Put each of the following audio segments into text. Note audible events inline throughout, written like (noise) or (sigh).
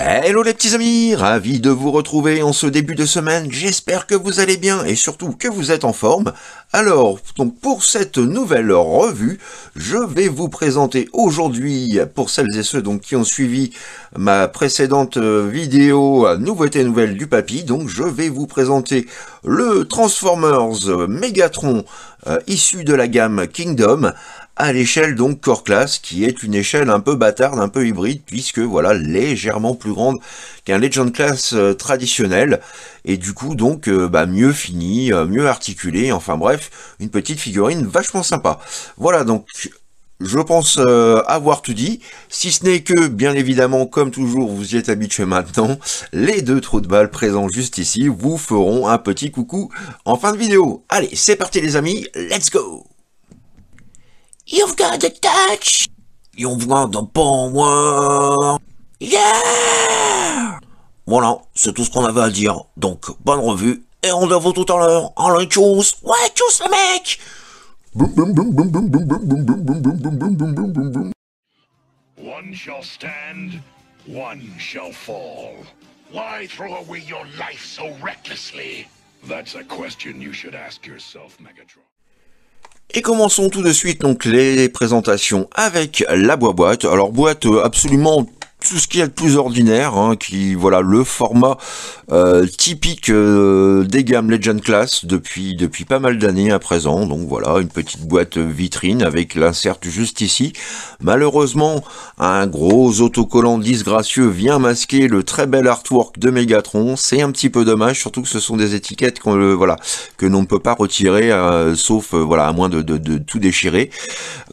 Hello les petits amis, ravi de vous retrouver en ce début de semaine, j'espère que vous allez bien et surtout que vous êtes en forme. Alors, donc pour cette nouvelle revue, je vais vous présenter aujourd'hui, pour celles et ceux qui ont suivi ma précédente vidéo Nouveauté nouvelle du papy, donc je vais vous présenter le Transformers Megatron euh, issu de la gamme Kingdom à l'échelle donc Core Class, qui est une échelle un peu bâtarde, un peu hybride, puisque voilà, légèrement plus grande qu'un Legend Class euh, traditionnel, et du coup donc euh, bah, mieux fini, euh, mieux articulé, enfin bref, une petite figurine vachement sympa. Voilà donc je pense avoir tout dit, si ce n'est que, bien évidemment, comme toujours, vous y êtes habitué maintenant, les deux trous de balles présents juste ici vous feront un petit coucou en fin de vidéo. Allez, c'est parti les amis, let's go You've got the touch. You've got the power. Yeah. Voilà, c'est tout ce qu'on avait à dire. Donc, bonne revue. Et rendez-vous tout à l'heure. Allez, tchuss. Ouais, tchuss le mec. One shall stand, one shall fall. Why throw away your life so recklessly? That's a question you should ask yourself, Megatron. Et commençons tout de suite donc les présentations avec la boîte. Alors boîte euh, absolument tout ce qu'il y a de plus ordinaire, hein, qui voilà le format euh, typique euh, des gammes Legend Class depuis depuis pas mal d'années à présent. Donc voilà une petite boîte vitrine avec l'insert juste ici. Malheureusement, un gros autocollant disgracieux vient masquer le très bel artwork de Megatron. C'est un petit peu dommage, surtout que ce sont des étiquettes qu'on voilà que l'on ne peut pas retirer, sauf voilà à moins de, de, de tout déchirer.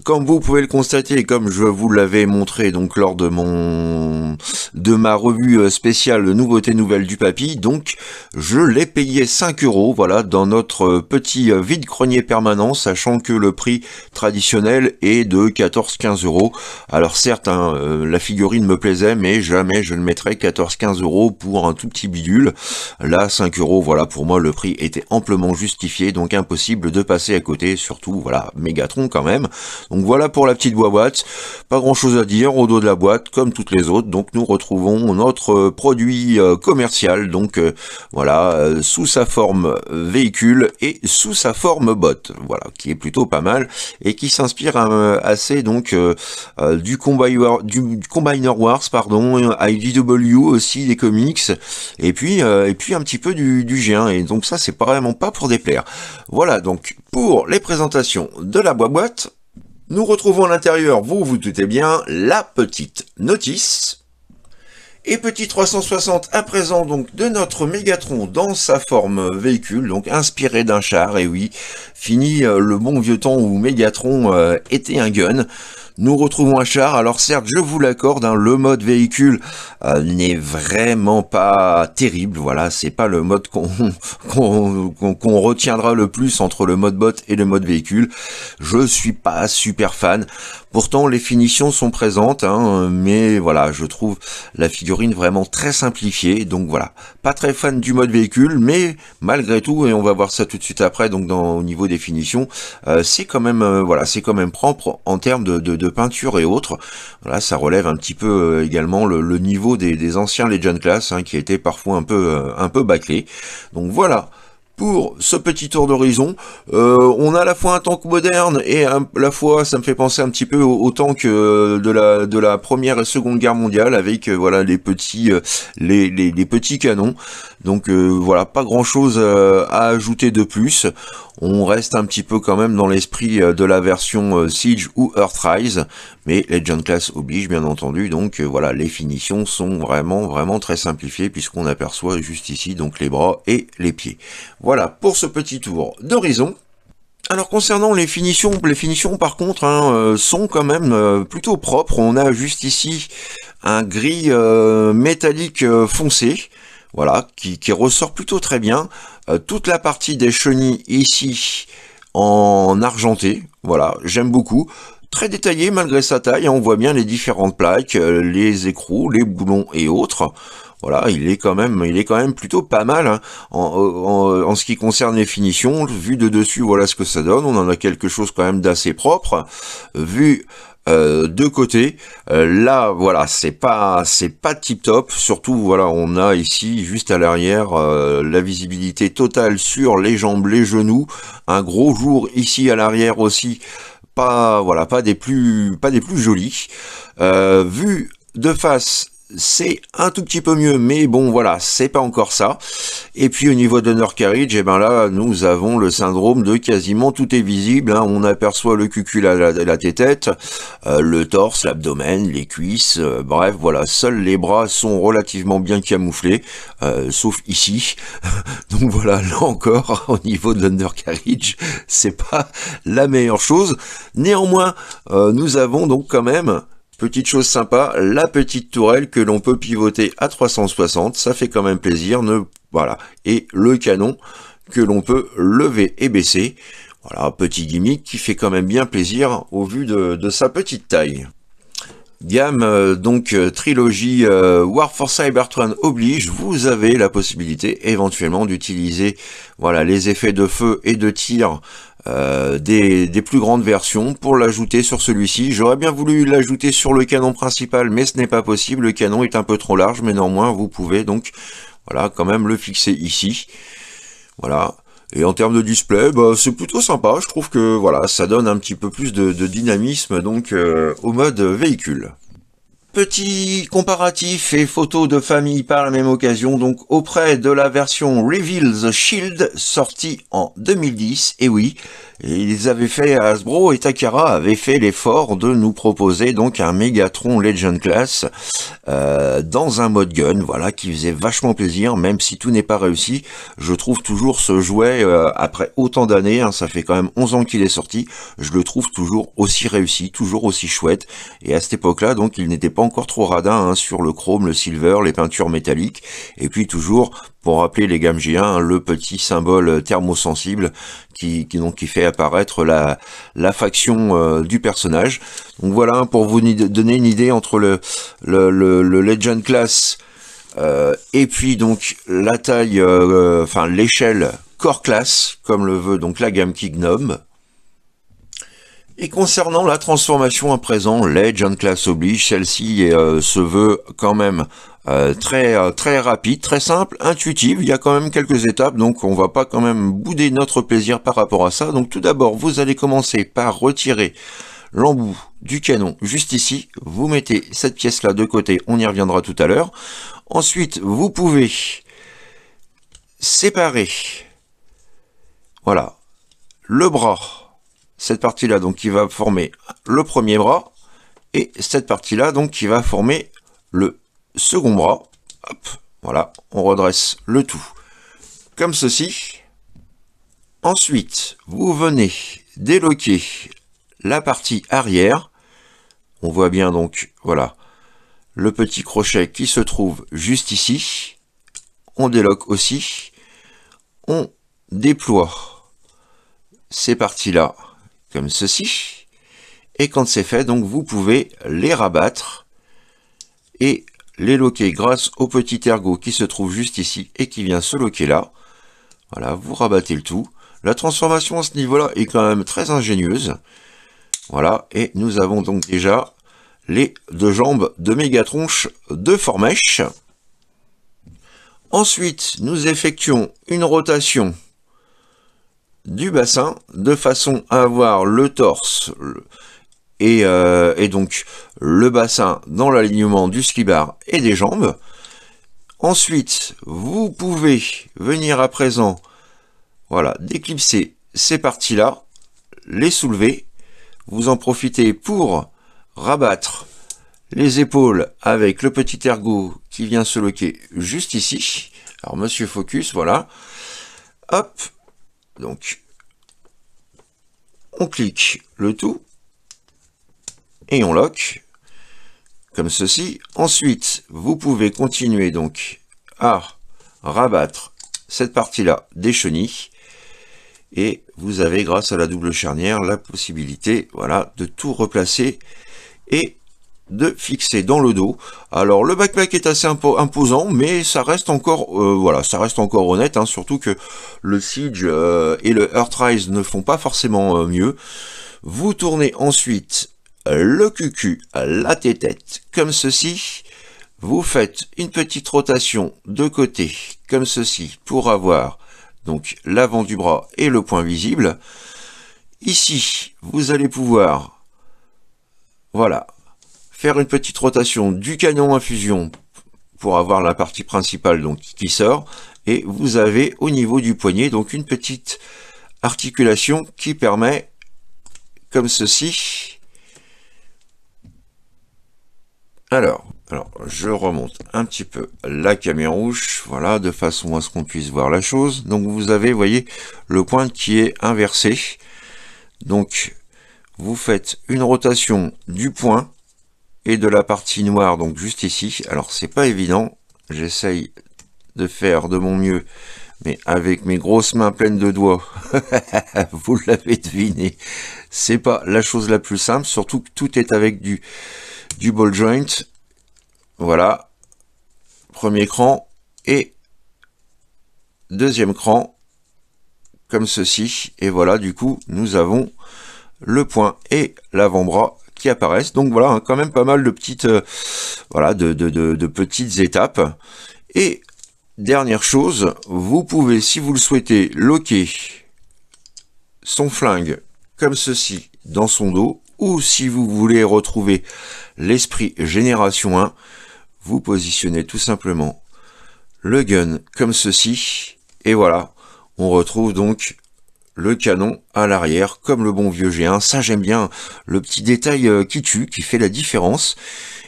Comme vous pouvez le constater, comme je vous l'avais montré donc lors de mon de ma revue euh, spéciale Nouveauté Nouvelle du Papy. Donc, je l'ai payé 5 euros, voilà, dans notre euh, petit euh, vide-grenier permanent, sachant que le prix traditionnel est de 14-15 euros. Alors certes, hein, la figurine me plaisait, mais jamais je ne mettrais 14-15 euros pour un tout petit bidule. Là, 5 euros, voilà, pour moi, le prix était amplement justifié, donc impossible de passer à côté, surtout, voilà, Mégatron quand même. Donc voilà pour la petite boîte. Pas grand chose à dire au dos de la boîte, comme toutes les autres. Donc nous retrouvons notre euh, produit euh, commercial, donc euh, voilà, sous sa forme véhicule et sous sa forme botte, voilà, qui est plutôt pas mal et qui s'inspire assez donc du, Combiner, du Combiner Wars, pardon, IDW aussi des comics, et puis et puis un petit peu du, du G1, et donc ça c'est vraiment pas pour déplaire. Voilà donc pour les présentations de la boîte. Nous retrouvons à l'intérieur, vous vous doutez bien, la petite notice. Et petit 360 à présent donc de notre Mégatron dans sa forme véhicule, donc inspiré d'un char, et oui, fini euh, le bon vieux temps où Mégatron euh, était un gun. Nous retrouvons un char, alors certes je vous l'accorde, hein, le mode véhicule euh, n'est vraiment pas terrible, voilà, c'est pas le mode qu'on (laughs) retiendra le plus entre le mode bot et le mode véhicule. Je suis pas super fan, pourtant les finitions sont présentes, hein, mais voilà, je trouve la figurine vraiment très simplifiée, donc voilà, pas très fan du mode véhicule, mais malgré tout, et on va voir ça tout de suite après, donc dans, au niveau des finitions, euh, c'est quand même, euh, voilà, c'est quand même propre en termes de peinture et autres. Voilà, ça relève un petit peu euh, également le, niveau des, anciens Legend Class, hein, qui étaient parfois un peu, euh, un peu bâclés. Donc voilà pour ce petit tour d'horizon. Euh, on a à la fois un tank moderne et à la fois, ça me fait penser un petit peu au, tank de la de la première et seconde guerre mondiale avec voilà les petits les, les, petits canons. Donc voilà, pas grand chose à ajouter de plus on reste un petit peu quand même dans l'esprit euh, de la version euh, Siege ou Earthrise, mais Legend Class oblige bien entendu, donc euh, voilà, les finitions sont vraiment vraiment très simplifiées puisqu'on aperçoit juste ici donc les bras et les pieds. Voilà pour ce petit tour d'horizon. Alors concernant les finitions, les finitions par contre hein, sont quand même plutôt propres. On a juste ici un gris métallique foncé, voilà, qui, ressort plutôt très bien. Euh, toute la partie des chenilles ici en argenté, voilà, j'aime beaucoup. Très détaillé malgré sa taille, on voit bien les différentes plaques, euh, les écrous, les boulons et autres. Voilà, il est quand même, il est quand même plutôt pas mal hein. en, en, ce qui concerne les finitions. Vu de dessus, voilà ce que ça donne. On en a quelque chose quand même d'assez propre. Vu euh, de côté. Euh, là, voilà, c'est pas c'est pas tip top. Surtout, voilà, on a ici juste à l'arrière euh, la visibilité totale sur les jambes, les genoux. Un gros jour ici à l'arrière aussi. Pas voilà, pas des plus pas des plus jolis. vu de face, c'est un tout petit peu mieux, mais bon voilà, c'est pas encore ça. Et puis au niveau d'Undercarriage, et eh ben là, nous avons le syndrome de quasiment tout est visible. Hein. On aperçoit le cucul à la, la tête, euh, le torse, l'abdomen, les cuisses, euh, bref, voilà. Seuls les bras sont relativement bien camouflés, euh, sauf ici. (laughs) Donc voilà, là encore, (laughs) au niveau de l'Undercarriage, c'est pas la meilleure chose. Néanmoins, nous avons donc quand même Petite chose sympa, la petite tourelle que l'on peut pivoter à 360, ça fait quand même plaisir, ne, voilà. Et le canon que l'on peut lever et baisser. Voilà, petit gimmick qui fait quand même bien plaisir au vu de, sa petite taille. Gamme, euh, donc euh, trilogie euh, War for Cybertron oblige, vous avez la possibilité éventuellement d'utiliser voilà les effets de feu et de tir euh, des, plus grandes versions pour l'ajouter sur celui-ci. J'aurais bien voulu l'ajouter sur le canon principal, mais ce n'est pas possible. Le canon est un peu trop large, mais néanmoins, vous pouvez donc, voilà, quand même le fixer ici. Voilà. Et en termes de display, bah, c'est plutôt sympa. Je trouve que voilà, ça donne un petit peu plus de, dynamisme donc euh, au mode véhicule. Petit comparatif et photo de famille par la même occasion, donc auprès de la version Reveal the Shield sortie en 2010. Et oui, ils avaient fait, Hasbro et Takara avaient fait l'effort de nous proposer donc un Megatron Legend Class euh, dans un mode gun, voilà, qui faisait vachement plaisir, même si tout n'est pas réussi. Je trouve toujours ce jouet, euh, après autant d'années, hein, ça fait quand même 11 ans qu'il est sorti, je le trouve toujours aussi réussi, toujours aussi chouette. Et à cette époque-là, donc, il n'était pas encore trop radin hein, sur le chrome, le silver, les peintures métalliques, et puis toujours pour rappeler les gammes G1, hein, le petit symbole thermosensible qui, donc, qui fait apparaître la, faction euh, du personnage. Donc voilà, pour vous donner une idée entre le, le, le, Legend Class euh, et puis donc la taille, euh, enfin l'échelle Core Class, comme le veut donc la gamme Kignome. Et concernant la transformation à présent, Legend Class oblige, celle-ci se veut quand même euh, très euh, très rapide, très simple, intuitive. Il y a quand même quelques étapes, donc on va pas quand même bouder notre plaisir par rapport à ça. Donc tout d'abord, vous allez commencer par retirer l'embout du canon juste ici. Vous mettez cette pièce-là de côté, on y reviendra tout à l'heure. Ensuite, vous pouvez séparer, voilà, le bras, cette partie-là, donc qui va former le premier bras, et cette partie-là, donc qui va former le second bras. Hop, voilà, on redresse le tout comme ceci. Ensuite, vous venez déloquer la partie arrière. On voit bien donc, voilà, le petit crochet qui se trouve juste ici. On déloque aussi. On déploie ces parties-là ceci. Et quand c'est fait, donc vous pouvez les rabattre et les loquer grâce au petit ergot qui se trouve juste ici et qui vient se loquer là. Voilà, vous rabattez le tout. La transformation à ce niveau-là est quand même très ingénieuse. Voilà, et nous avons donc déjà les deux jambes de Mégatronche de Formèche. Ensuite, nous effectuons une rotation du bassin de façon à avoir le torse, euh, et, donc le bassin dans l'alignement du skibar et des jambes. Ensuite, vous pouvez venir à présent, voilà, déclipser ces parties-là, les soulever. Vous en profitez pour rabattre les épaules avec le petit ergot qui vient se loquer juste ici. Alors, monsieur Focus, voilà. Hop. Donc, on clique le tout et on lock comme ceci. Ensuite, vous pouvez continuer donc à rabattre cette partie-là des chenilles et vous avez grâce à la double charnière la possibilité voilà de tout replacer et de fixer dans le dos. Alors le backpack est assez imposant, mais ça reste encore euh, voilà, ça reste encore honnête, hein, surtout que le Siege euh, et le Earthrise ne font pas forcément euh, mieux. Vous tournez ensuite le cucu, la tête comme ceci. Vous faites une petite rotation de côté comme ceci pour avoir donc l'avant du bras et le point visible. Ici, vous allez pouvoir voilà, une petite rotation du canon infusion pour avoir la partie principale donc qui sort. Et vous avez au niveau du poignet donc une petite articulation qui permet comme ceci. Alors alors je remonte un petit peu la caméra rouge voilà de façon à ce qu'on puisse voir la chose. Donc vous avez voyez le point qui est inversé. Donc vous faites une rotation du point et de la partie noire donc juste ici alors c'est pas évident j'essaye de faire de mon mieux mais avec mes grosses mains pleines de doigts, (laughs) vous l'avez deviné, c'est pas la chose la plus simple, surtout que tout est avec du, du ball joint. Voilà, premier cran et deuxième cran, comme ceci. Et voilà, du coup, nous avons le point et l'avant-bras apparaissent. Donc voilà, hein, quand même pas mal de petites, euh, voilà, de, de petites étapes. Et Dernière chose, vous pouvez, si vous le souhaitez, loquer son flingue comme ceci dans son dos, ou si vous voulez retrouver l'esprit génération 1, vous positionnez tout simplement le gun comme ceci, et voilà, on retrouve donc le canon à l'arrière, comme le bon vieux G1. Ça j'aime bien, le petit détail euh, qui tue, qui fait la différence.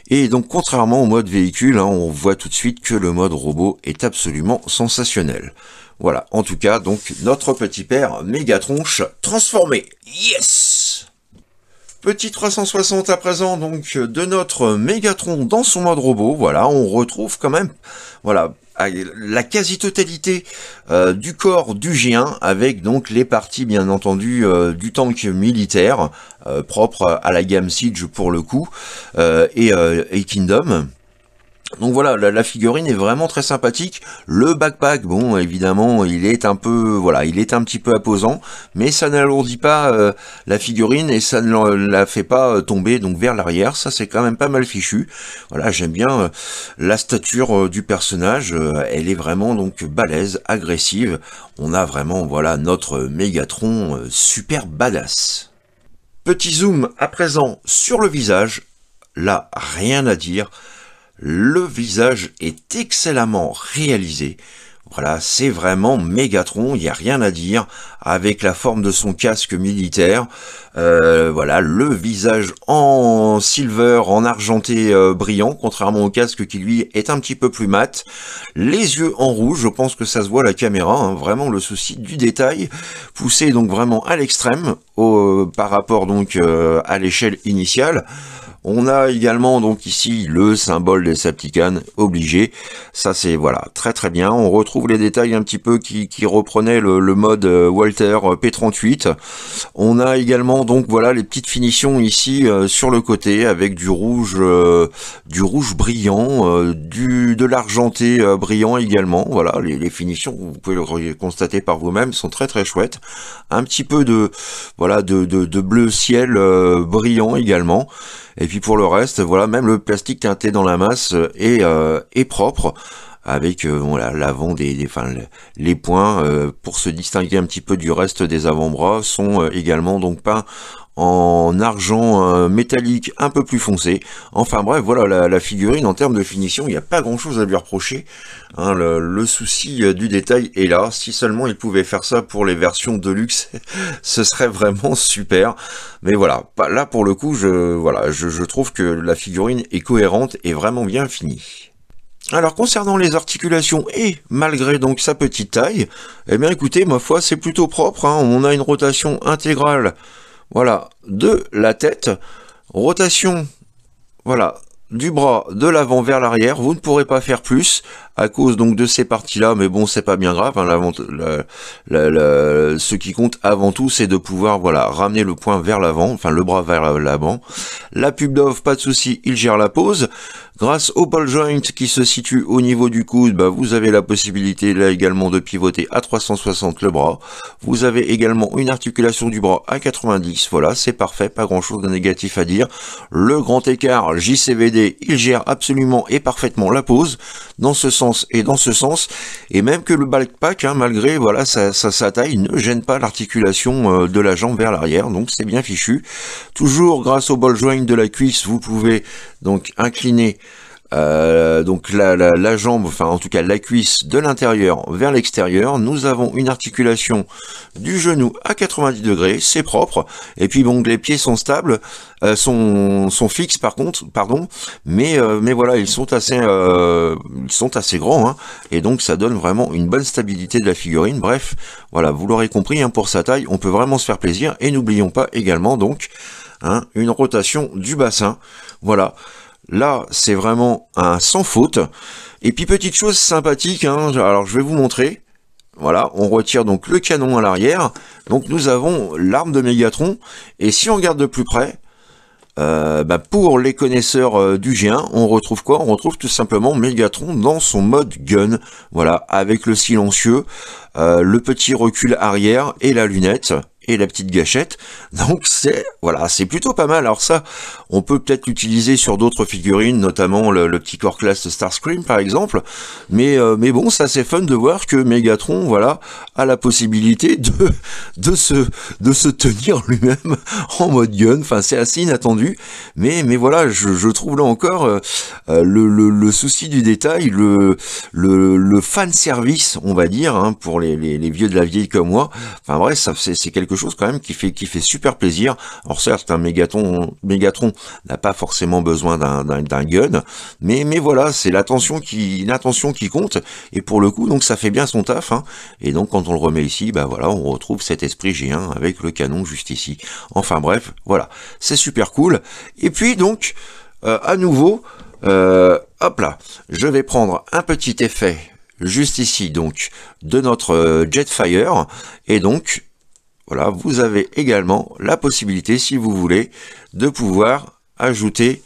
Et donc contrairement au mode véhicule, hein, on voit tout de suite que le mode robot est absolument sensationnel. Voilà, en tout cas, donc notre petit père Mégatronche transformé. Yes Petit 360 à présent donc de notre Mégatron dans son mode robot, voilà, on retrouve quand même, voilà, la quasi-totalité euh, du corps du G1 avec donc les parties bien entendu euh, du tank militaire euh, propre à la gamme Siege pour le coup et, et Kingdom. Donc voilà, la, figurine est vraiment très sympathique. Le backpack, bon, évidemment, il est un peu, voilà, il est un petit peu imposant, mais ça n'alourdit pas euh, la figurine et ça ne la fait pas euh, tomber donc vers l'arrière. Ça, c'est quand même pas mal fichu. Voilà, j'aime bien euh, la stature du personnage. elle est vraiment donc balèze, agressive. On a vraiment, voilà, notre Mégatron super badass. Petit zoom à présent sur le visage. Là, rien à dire. Le visage est excellemment réalisé. Voilà, c'est vraiment Mégatron, il n'y a rien à dire, avec la forme de son casque militaire. Euh, voilà, le visage en silver, en argenté euh, brillant, contrairement au casque qui lui est un petit peu plus mat. Les yeux en rouge, je pense que ça se voit la caméra, hein, vraiment le souci du détail, poussé donc vraiment à l'extrême par rapport donc euh, à l'échelle initiale. On a également donc ici le symbole des Septicans obligé. Ça c'est voilà très très bien. On retrouve les détails un petit peu qui, reprenaient le, mode euh, Walter euh, P38. On a également donc voilà les petites finitions ici euh, sur le côté avec du rouge du rouge brillant, du de l'argenté brillant également. Voilà les, finitions vous pouvez le constater par vous-même sont très très chouettes. Un petit peu de voilà de, bleu ciel brillant également. Puis pour le reste, voilà, même le plastique teinté dans la masse est, euh, est propre avec euh, voilà l'avant des, les points euh, pour se distinguer un petit peu du reste des avant-bras sont également donc peints en argent métallique un peu plus foncé. Enfin bref, voilà la, figurine en termes de finition, il n'y a pas grand chose à lui reprocher. Hein, le, souci du détail est là. Si seulement il pouvait faire ça pour les versions de luxe, (laughs) ce serait vraiment super. Mais voilà, là pour le coup, je, voilà, je, trouve que la figurine est cohérente et vraiment bien finie. Alors concernant les articulations et malgré donc sa petite taille, eh bien écoutez, ma foi, c'est plutôt propre. Hein. On a une rotation intégrale voilà, de la tête. Rotation, voilà, du bras de l'avant vers l'arrière. Vous ne pourrez pas faire plus à cause donc de ces parties-là, mais bon, c'est pas bien grave. Hein, ce qui compte avant tout, c'est de pouvoir voilà ramener le point vers l'avant, enfin le bras vers l'avant. La pub d'off, pas de souci, il gère la pose. Grâce au ball joint qui se situe au niveau du coude, bah, vous avez la possibilité là également de pivoter à 360 le bras. Vous avez également une articulation du bras à 90. Voilà, c'est parfait, pas grand chose de négatif à dire. Le grand écart JCVD, il gère absolument et parfaitement la pose dans ce sens et dans ce sens. Et même que le backpack, hein, malgré voilà sa, taille, ne gêne pas l'articulation euh, de la jambe vers l'arrière. Donc c'est bien fichu. Toujours grâce au ball joint de la cuisse, vous pouvez donc incliner euh, donc la, la, jambe, enfin en tout cas la cuisse de l'intérieur vers l'extérieur. Nous avons une articulation du genou à 90 degrés, c'est propre. Et puis bon, les pieds sont stables, euh, sont, sont fixes par contre, pardon. Mais euh, mais voilà, ils sont assez ils sont assez grands, hein, et donc ça donne vraiment une bonne stabilité de la figurine. Bref, voilà, vous l'aurez compris, hein, pour sa taille, on peut vraiment se faire plaisir. Et n'oublions pas également donc hein, une rotation du bassin. Voilà. Là, c'est vraiment un sans faute. Et puis petite chose sympathique, hein, alors je vais vous montrer. Voilà, on retire donc le canon à l'arrière. Donc nous avons l'arme de Megatron. Et si on regarde de plus près, euh, bah, pour les connaisseurs euh, du G1, on retrouve quoi? On retrouve tout simplement Megatron dans son mode gun. Voilà, avec le silencieux, euh, le petit recul arrière et la lunette et la petite gâchette. Donc c'est voilà, c'est plutôt pas mal. Alors ça, on peut peut-être l'utiliser sur d'autres figurines, notamment le, petit core class Starscream par exemple. Mais euh, mais bon, ça c'est fun de voir que Megatron, voilà, a la possibilité de de se de se tenir lui-même (laughs) en mode gun. Enfin, c'est assez inattendu. Mais mais voilà, je, trouve là encore euh, euh, le, souci du détail, le le, fan service, on va dire, hein, pour les, vieux de la vieille comme moi. Enfin bref, c'est quelque chose quand même qui fait qui fait super plaisir. Alors certes, un Mégatron, Mégatron n'a pas forcément besoin d'un gun, mais mais voilà, c'est l'attention qui l'attention qui compte. Et pour le coup, donc ça fait bien son taf. Hein. Et donc quand on le remet ici, bah voilà, on retrouve cet esprit G1 avec le canon juste ici. Enfin bref, voilà, c'est super cool. Et puis donc euh, à nouveau. Euh, hop là, je vais prendre un petit effet juste ici donc de notre euh, Jetfire et donc voilà, vous avez également la possibilité, si vous voulez, de pouvoir ajouter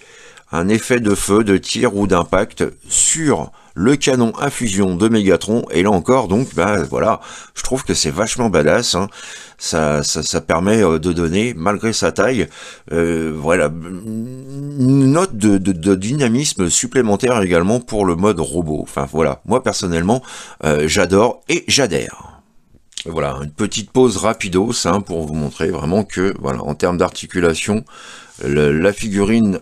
un effet de feu, de tir ou d'impact sur le canon à fusion de Megatron. Et là encore, donc, bah voilà, je trouve que c'est vachement badass. Hein. Ça, ça, permet euh, de donner, malgré sa taille, euh, voilà, une note de, de, dynamisme supplémentaire également pour le mode robot. Enfin voilà, moi personnellement, euh, j'adore et j'adhère. Voilà, une petite pause rapidos hein, pour vous montrer vraiment que, voilà, en termes d'articulation, la figurine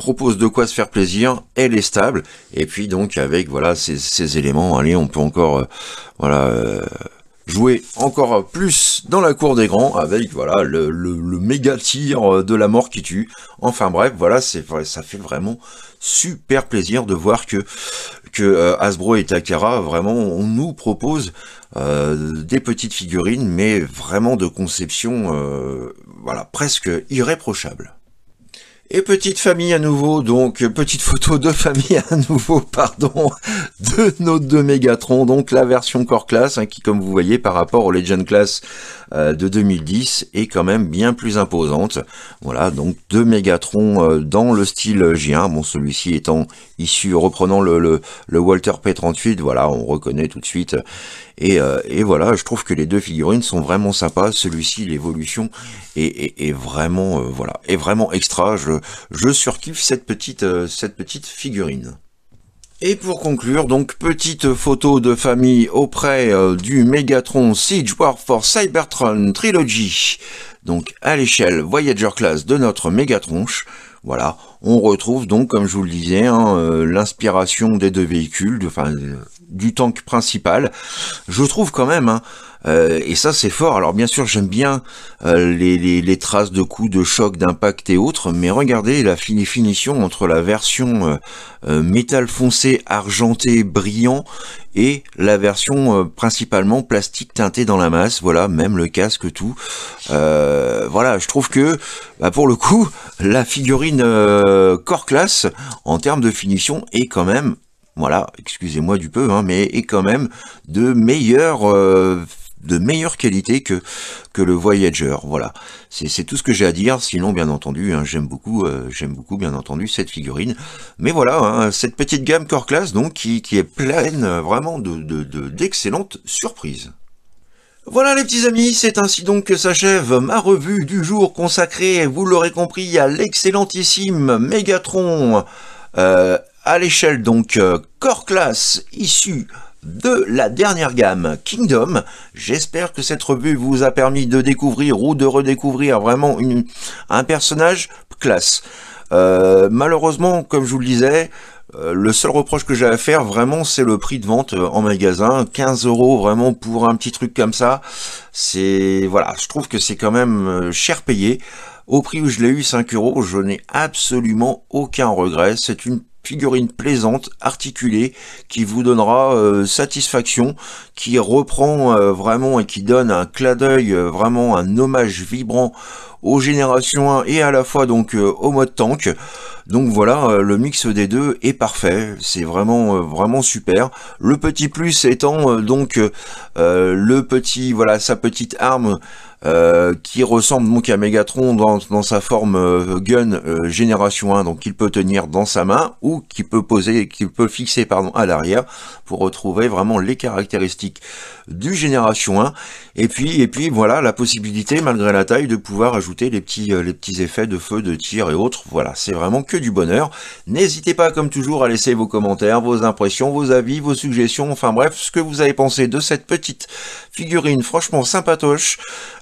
propose de quoi se faire plaisir, elle est stable, et puis donc avec voilà ces, éléments, allez, on peut encore euh, euh, jouer encore plus dans la cour des grands avec voilà le, le, méga tir de la mort qui tue. Enfin bref, voilà, c'est ça fait vraiment super plaisir de voir que que euh, Hasbro et Takara vraiment on nous propose euh, des petites figurines, mais vraiment de conception, euh, voilà, presque irréprochable. Et petite famille à nouveau, donc petite photo de famille à nouveau, (laughs) pardon, de nos deux Mégatron, donc la version Core Class, hein, qui comme vous voyez par rapport au Legend Class euh, de 2010 est quand même bien plus imposante. Voilà, donc deux Mégatrons euh, dans le style J1, bon celui-ci étant issu, reprenant le, Walter P38, voilà, on reconnaît tout de suite. Et, euh, et, voilà, je trouve que les deux figurines sont vraiment sympas. Celui-ci, l'évolution est, vraiment, voilà, extra. Je surkiffe cette petite, cette petite figurine. Et pour conclure, donc petite photo de famille auprès euh, du Megatron Siege War for Cybertron Trilogy, donc à l'échelle Voyager Class de notre Megatronche. Voilà, on retrouve donc, comme je vous le disais, hein, euh, l'inspiration des deux véhicules, enfin du tank principal. Je trouve quand même, hein, euh, et ça c'est fort. Alors bien sûr j'aime bien euh, les, traces de coups, de choc, d'impact et autres, mais regardez la finition entre la version euh, métal foncé, argenté, brillant et la version principalement plastique teinté dans la masse. Voilà, même le casque, tout. voilà, je trouve que bah, pour le coup, (laughs) la figurine Core Class en termes de finition est quand même voilà, excusez-moi du peu, hein, mais est quand même de meilleure, euh, de meilleure qualité que, le Voyager. Voilà, c'est tout ce que j'ai à dire. Sinon, bien entendu, hein, j'aime beaucoup, euh, beaucoup, bien entendu, cette figurine. Mais voilà, hein, cette petite gamme Core Class, donc, qui, est pleine vraiment de d'excellentes de, surprises. Voilà les petits amis, c'est ainsi donc que s'achève ma revue du jour consacrée, vous l'aurez compris, à l'excellentissime Megatron euh, à l'échelle donc euh, Core Class issu de la dernière gamme Kingdom. J'espère que cette revue vous a permis de découvrir ou de redécouvrir vraiment une, un personnage classe. Euh, malheureusement, comme je vous le disais, euh, le seul reproche que j'ai à faire vraiment c'est le prix de vente euh, en magasin 15 euros vraiment pour un petit truc comme ça c'est voilà je trouve que c'est quand même euh, cher payé au prix où je l'ai eu 5 euros je n'ai absolument aucun regret c'est une figurine plaisante, articulée, qui vous donnera satisfaction, qui reprend vraiment et qui donne un clin d'œil, vraiment un hommage vibrant aux générations 1 et à la fois donc au mode tank. Donc voilà, euh, le mix des deux est parfait, c'est vraiment euh, vraiment super. Le petit plus étant euh, donc le petit voilà sa petite arme euh, qui ressemble donc à Megatron dans, sa forme euh, gun euh, génération 1, donc qu'il peut tenir dans sa main ou qu'il peut poser, qu'il peut fixer pardon à l'arrière pour retrouver vraiment les caractéristiques du génération 1. Et puis voilà la possibilité malgré la taille de pouvoir ajouter les petits les petits effets de feu, de tir et autres. Voilà, c'est vraiment que du bonheur. N'hésitez pas comme toujours à laisser vos commentaires, vos impressions, vos avis, vos suggestions, enfin bref, ce que vous avez pensé de cette petite figurine franchement sympatoche.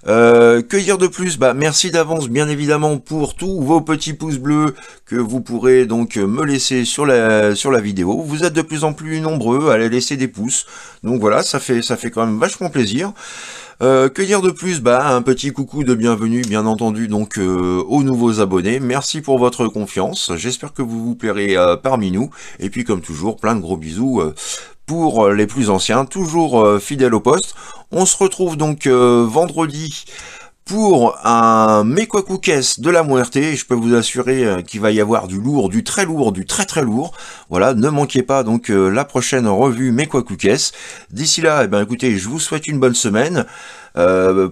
Euh, que dire de plus? Bah merci d'avance bien évidemment pour tous vos petits pouces bleus que vous pourrez donc me laisser sur la vidéo. Vous êtes de plus en plus nombreux à laisser des pouces. Donc voilà, ça fait ça fait quand même vachement plaisir. Euh, que dire de plus? Bah un petit coucou de bienvenue bien entendu donc euh, aux nouveaux abonnés. Merci pour votre confiance. J'espère que vous vous plairez parmi nous. Et puis comme toujours, plein de gros bisous pour les plus anciens, toujours fidèles au poste. On se retrouve donc euh, vendredi pour un Mekwaku de la Muerte. Je peux vous assurer euh, qu'il va y avoir du lourd, du très lourd, du très très lourd. Voilà, ne manquez pas donc euh, la prochaine revue Mekwaku D'ici là, eh ben, écoutez, je vous souhaite une bonne semaine.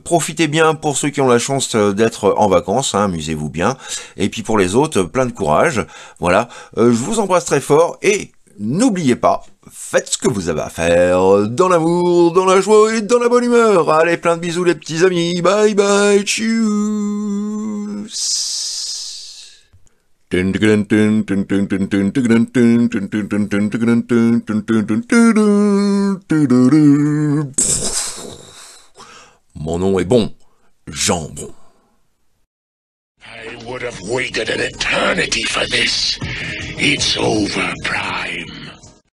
profitez bien pour ceux qui ont la chance d'être en vacances, hein, amusez-vous bien. Et puis pour les autres, plein de courage. Voilà, je vous embrasse très fort et n'oubliez pas, faites ce que vous avez à faire, dans l'amour, dans la joie et dans la bonne humeur. Allez, plein de bisous les petits amis, bye bye, tchuss Mon nom est bon, jambon. I would have waited an eternity for this. It's over, Pride.